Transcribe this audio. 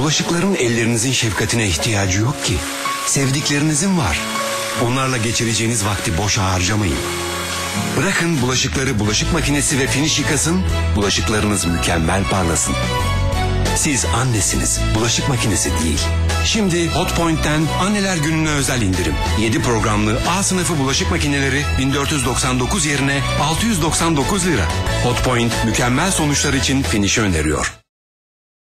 Bulaşıkların ellerinizin şefkatine ihtiyacı yok ki. Sevdiklerinizin var. Onlarla geçireceğiniz vakti boşa harcamayın. Bırakın bulaşıkları bulaşık makinesi ve finiş yıkasın, bulaşıklarınız mükemmel parlasın. Siz annesiniz, bulaşık makinesi değil. Şimdi Hotpoint'ten anneler gününe özel indirim. 7 programlı A sınıfı bulaşık makineleri 1499 yerine 699 lira. Hotpoint mükemmel sonuçlar için finişi öneriyor.